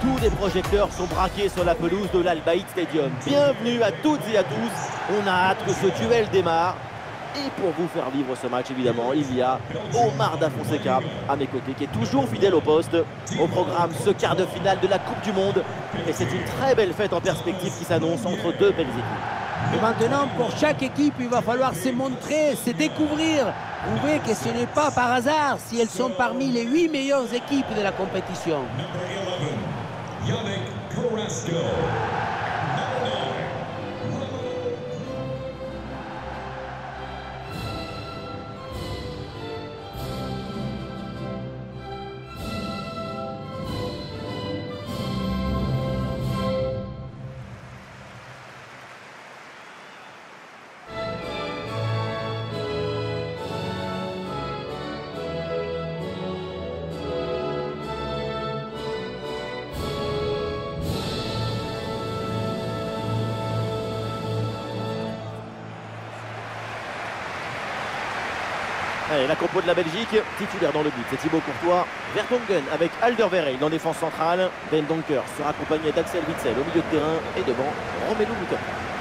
Tous les projecteurs sont braqués sur la pelouse de l'Albaïd Stadium. Bienvenue à toutes et à tous. On a hâte que ce duel démarre. Et pour vous faire vivre ce match, évidemment, il y a Omar Da Fonseca à mes côtés, qui est toujours fidèle au poste. Au programme, ce quart de finale de la Coupe du Monde. Et c'est une très belle fête en perspective qui s'annonce entre deux belles équipes. Et maintenant, pour chaque équipe, il va falloir se montrer, se découvrir, prouver que ce n'est pas par hasard si elles sont parmi les huit meilleures équipes de la compétition. La compo de la Belgique, titulaire dans le but, c'est Thibaut Courtois. Vertonghen avec Alderweireld en défense centrale. Ben Donker sera accompagné d'Axel Witzel au milieu de terrain. Et devant, Romelu Lukaku.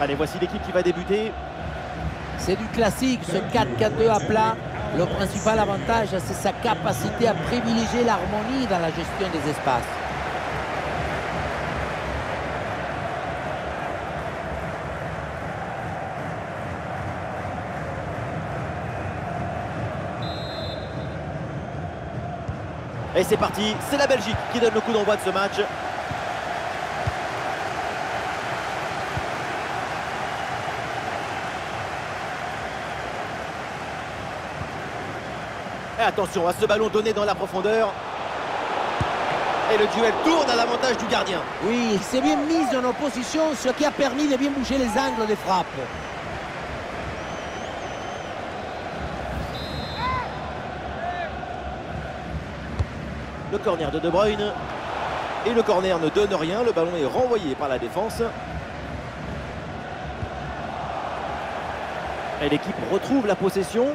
Allez, voici l'équipe qui va débuter. C'est du classique, ce 4-4-2 à plat. Le principal avantage, c'est sa capacité à privilégier l'harmonie dans la gestion des espaces. Et c'est parti, c'est la Belgique qui donne le coup d'envoi de ce match. Et attention à ce ballon donné dans la profondeur. Et le duel tourne à l'avantage du gardien. Oui, il s'est bien mis en opposition, ce qui a permis de bien bouger les angles des frappes. Le corner de De Bruyne. Et le corner ne donne rien. Le ballon est renvoyé par la défense. Et l'équipe retrouve la possession.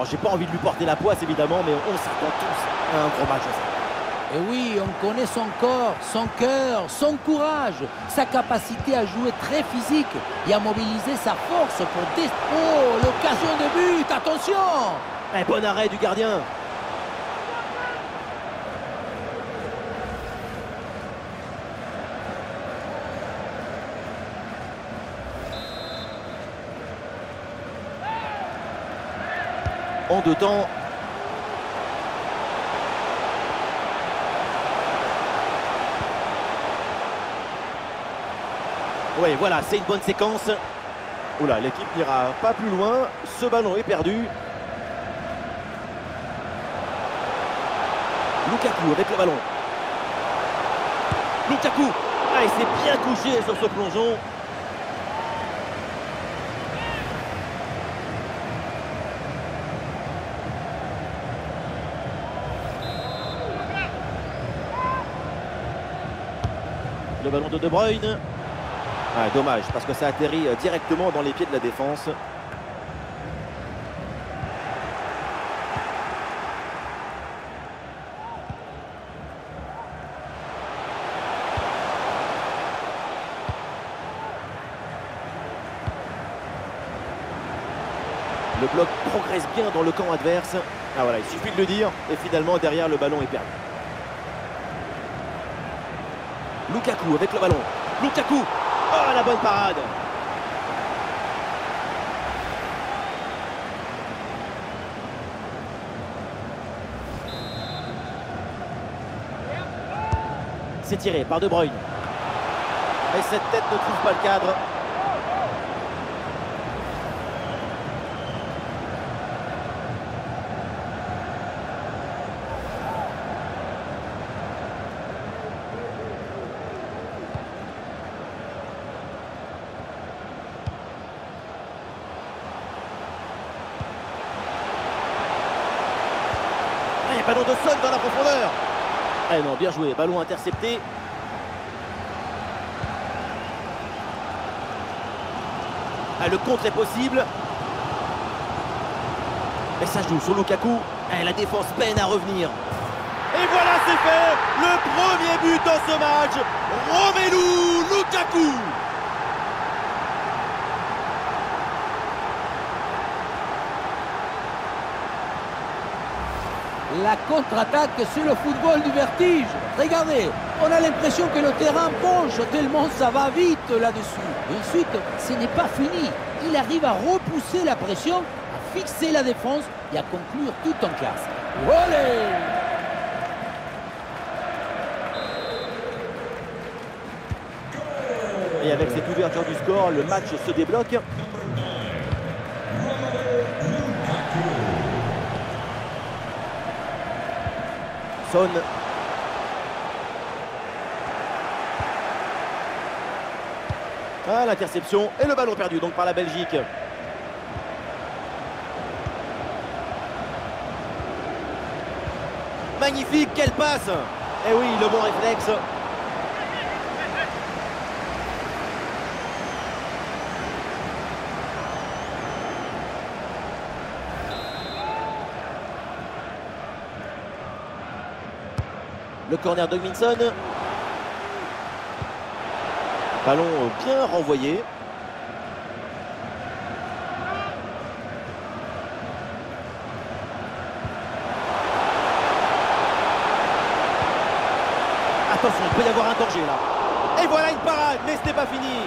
Bon, j'ai pas envie de lui porter la poisse évidemment, mais on s'attend tous à un gros match. Et oui, on connaît son corps, son cœur, son courage, sa capacité à jouer très physique et à mobiliser sa force pour. Oh, l'occasion de but, attention Un bon arrêt du gardien. En deux temps, Oui, voilà, c'est une bonne séquence. Oula, l'équipe n'ira pas plus loin. Ce ballon est perdu. Lukaku avec le ballon. Lukaku Ah, il s'est bien couché sur ce plongeon. Le ballon de De Bruyne. Ah, dommage, parce que ça atterrit euh, directement dans les pieds de la défense. Le bloc progresse bien dans le camp adverse. Ah voilà, il suffit de le dire. Et finalement, derrière, le ballon est perdu. Lukaku avec le ballon. Lukaku. Oh, la bonne parade. C'est tiré par De Bruyne. Et cette tête ne trouve pas le cadre. Et de Son dans la profondeur. Eh non, bien joué, ballon intercepté. Ah, le contre est possible. Et ça joue sur Lukaku. Eh, la défense peine à revenir. Et voilà, c'est fait Le premier but dans ce match Romelu Lukaku La contre-attaque, c'est le football du vertige. Regardez, on a l'impression que le terrain penche tellement ça va vite là-dessus. Ensuite, ce n'est pas fini. Il arrive à repousser la pression, à fixer la défense et à conclure tout en classe. Et avec cette ouverture du score, le match se débloque. Ah, l'interception et le ballon perdu donc par la Belgique. Magnifique, quelle passe Et oui, le bon réflexe. Le corner de Minson. Ballon bien renvoyé. Attention, il peut y avoir un danger là. Et voilà une parade, mais ce n'est pas fini.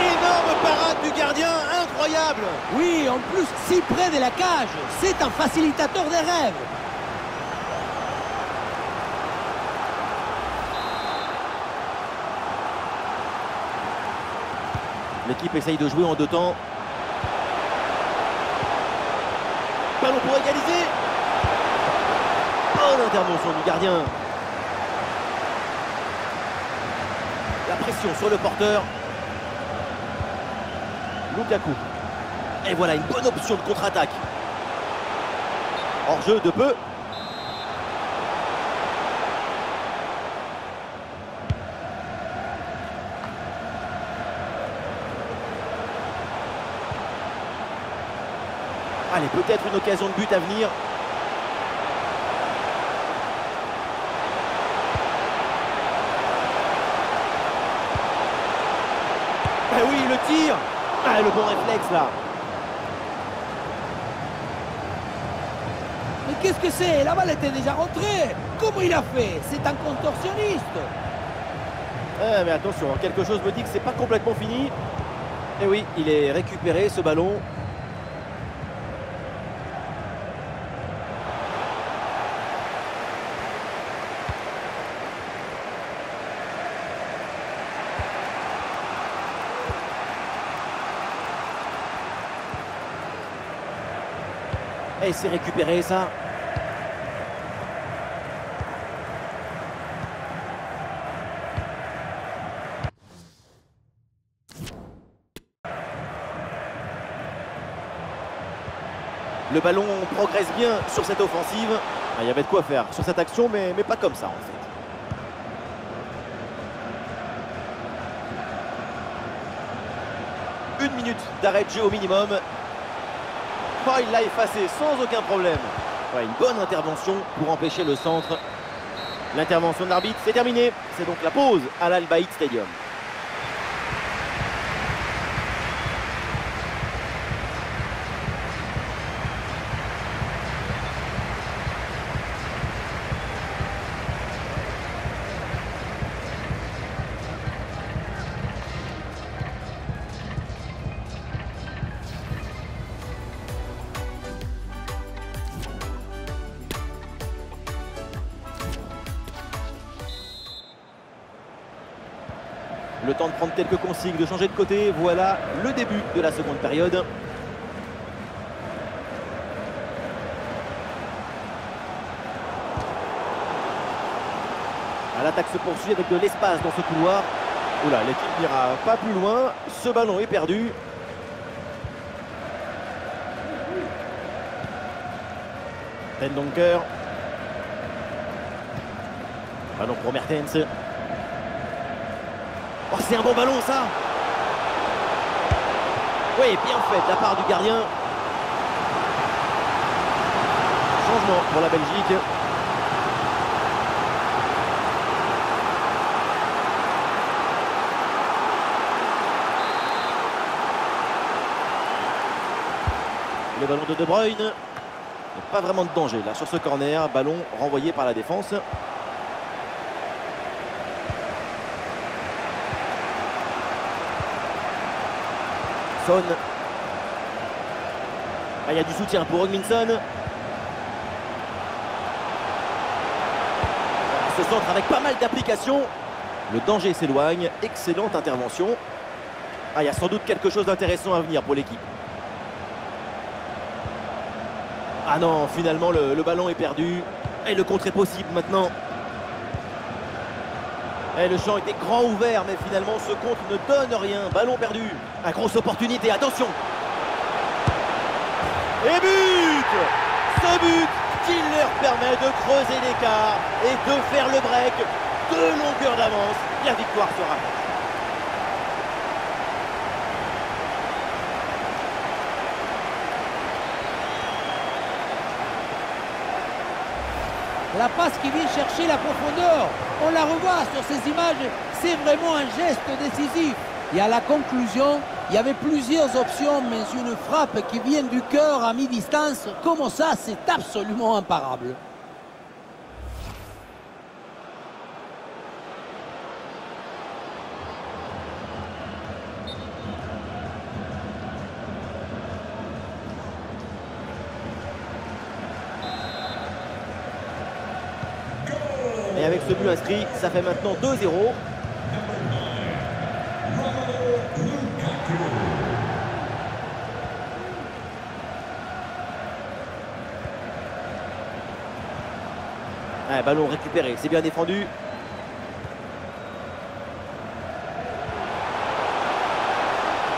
Énorme parade du gardien, incroyable. Oui, en plus, si près de la cage, c'est un facilitateur des rêves. L'équipe essaye de jouer en deux temps. Ballon pour égaliser. Bonne intervention du gardien. La pression sur le porteur. Lukaku. Et voilà une bonne option de contre-attaque. Hors jeu de peu. Allez, peut-être une occasion de but à venir. Eh oui, le tir Ah, le bon réflexe là Mais qu'est-ce que c'est? La balle était déjà rentrée. Comment il a fait? C'est un contorsionniste. Eh, mais attention, quelque chose me dit que c'est pas complètement fini. Et oui, il est récupéré ce ballon. Et c'est récupéré ça. Le ballon progresse bien sur cette offensive. Ah, Il y avait de quoi faire sur cette action, mais, mais pas comme ça en fait. Une minute d'arrêt de jeu au minimum. Il l'a effacé sans aucun problème. Une bonne intervention pour empêcher le centre. L'intervention de l'arbitre, c'est terminé. C'est donc la pause à l'Albaïd Stadium. Le temps de prendre quelques consignes, de changer de côté. Voilà le début de la seconde période. L'attaque se poursuit avec de l'espace dans ce couloir. Oula, l'équipe n'ira pas plus loin. Ce ballon est perdu. Ben Donker. Ballon pour Mertens. Oh, c'est un bon ballon ça Oui, bien fait de la part du gardien. Changement pour la Belgique. Le ballon de De Bruyne. Pas vraiment de danger là sur ce corner. Ballon renvoyé par la défense. Ah, il y a du soutien pour Hugminson. Ce centre avec pas mal d'applications. Le danger s'éloigne. Excellente intervention. Ah, il y a sans doute quelque chose d'intéressant à venir pour l'équipe. Ah non, finalement le, le, ballon est perdu. Et le contre est possible maintenant. Et le champ était grand ouvert, mais finalement ce contre ne donne rien. Ballon perdu. La grosse opportunité, attention. Et but Ce but qui leur permet de creuser l'écart et de faire le break. Deux longueurs d'avance. La victoire sera La passe qui vient chercher la profondeur. On la revoit sur ces images. C'est vraiment un geste décisif. Et à la conclusion, il y avait plusieurs options, mais une frappe qui vient du cœur à mi-distance, comme ça, c'est absolument imparable. Ce but inscrit, ça fait maintenant 2-0. Ah, ballon récupéré, c'est bien défendu.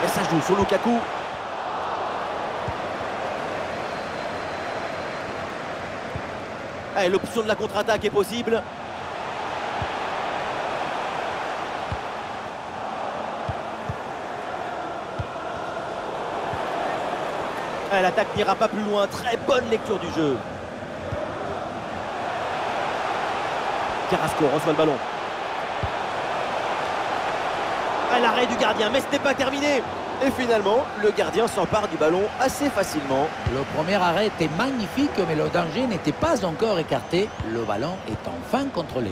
Et ça joue sur Lukaku. L'option de la contre-attaque est possible. L'attaque n'ira pas plus loin. Très bonne lecture du jeu. Carrasco reçoit le ballon. À l'arrêt du gardien, mais ce n'est pas terminé. Et finalement, le gardien s'empare du ballon assez facilement. Le premier arrêt était magnifique, mais le danger n'était pas encore écarté. Le ballon est enfin contrôlé.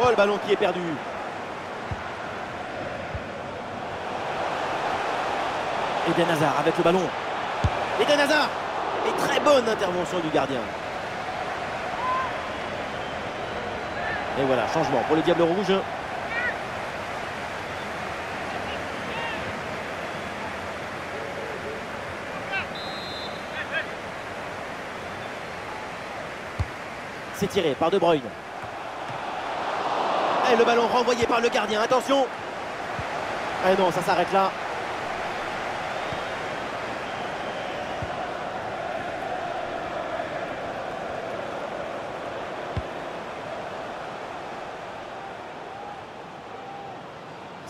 Oh, le ballon qui est perdu. Eden Hazard avec le ballon. Eden Hazard Et très bonne intervention du gardien. Et voilà, changement pour les Diables Rouges. C'est tiré par De Bruyne. Et le ballon renvoyé par le gardien. Attention Ah non, ça s'arrête là.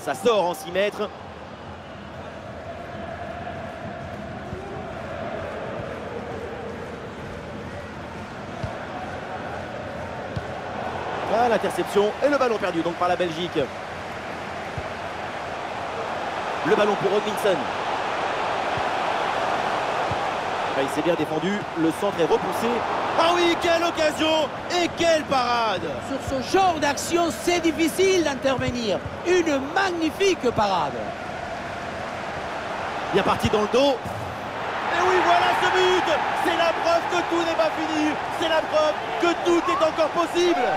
Ça sort en 6 mètres. Ah, l'interception et le ballon perdu donc par la Belgique. Le ballon pour Robinson. Il s'est bien défendu, le centre est repoussé. Ah oui, quelle occasion et quelle parade Sur ce genre d'action, c'est difficile d'intervenir. Une magnifique parade. Il Bien parti dans le dos. Et oui, voilà ce but C'est la preuve que tout n'est pas fini. C'est la preuve que tout est encore possible.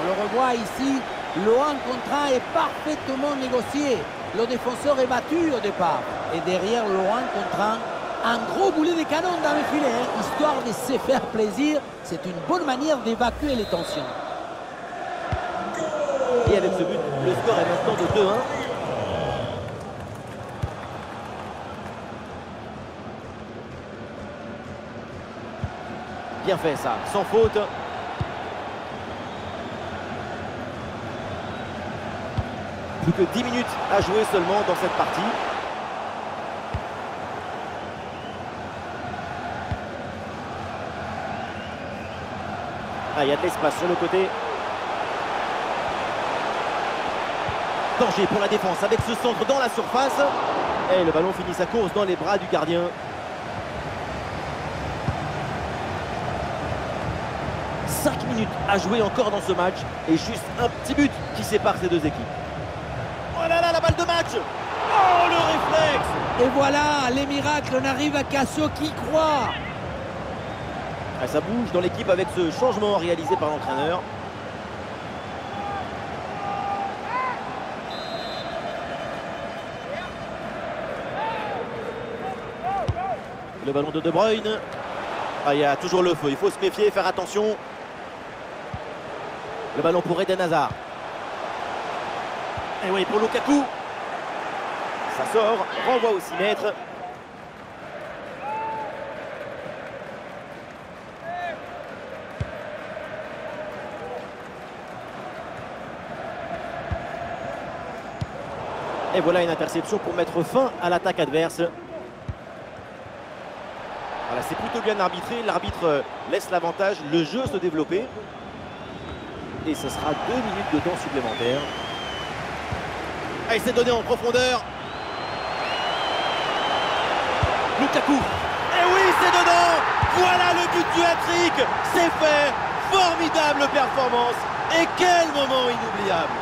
On le revoit ici, le 1 contrat est parfaitement négocié. Le défenseur est battu au départ. Et derrière le 1 contre 1, un gros boulet de canon dans le filet, hein, histoire de se faire plaisir. C'est une bonne manière d'évacuer les tensions. Et avec ce but, le score est maintenant de 2-1. Bien fait ça, sans faute. Plus que 10 minutes à jouer seulement dans cette partie. Ah, il y a de l'espace sur le côté. Danger pour la défense avec ce centre dans la surface. Et le ballon finit sa course dans les bras du gardien. Cinq minutes à jouer encore dans ce match et juste un petit but qui sépare ces deux équipes. Balle de match Oh, le réflexe Et voilà, les miracles, on arrive à Casso qui croit. Ah, Ça bouge dans l'équipe avec ce changement réalisé par l'entraîneur. Le ballon de De Bruyne. Ah, il y a toujours le feu. Il faut se méfier, faire attention. Le ballon pour Eden Hazard. Et oui, pour Lukaku. Ça sort. Renvoi au 6 mètres. Et voilà une interception pour mettre fin à l'attaque adverse. Voilà, c'est plutôt bien arbitré. L'arbitre euh, laisse l'avantage, le jeu se développer. Et ce sera deux minutes de temps supplémentaire. Ah, il s'est donné en profondeur. Et oui, c'est dedans. Voilà le but du hat-trick. C'est fait. Formidable performance. Et quel moment inoubliable.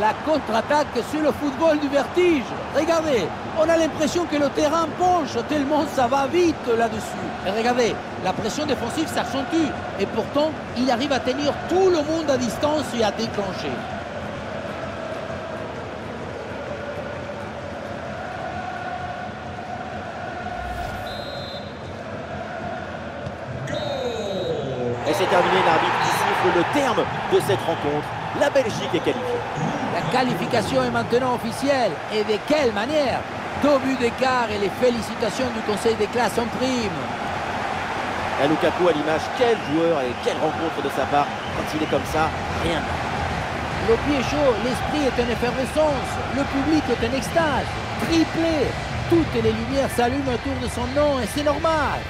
La contre-attaque sur le football du vertige. Regardez, on a l'impression que le terrain penche tellement ça va vite là-dessus. Regardez, la pression défensive s'accentue. Et pourtant, il arrive à tenir tout le monde à distance et à déclencher. Et c'est terminé, l'arbitre qui siffle le terme de cette rencontre. La Belgique est qualifiée. La qualification est maintenant officielle. Et de quelle manière? Deux buts d'écart et les félicitations du conseil des classes en prime. Et Lukaku à l'image, quel joueur et quelle rencontre de sa part. Quand il est comme ça, rien. Le pied chaud, l'esprit est en effervescence, le public est en extase, triplé. Toutes les lumières s'allument autour de son nom et c'est normal.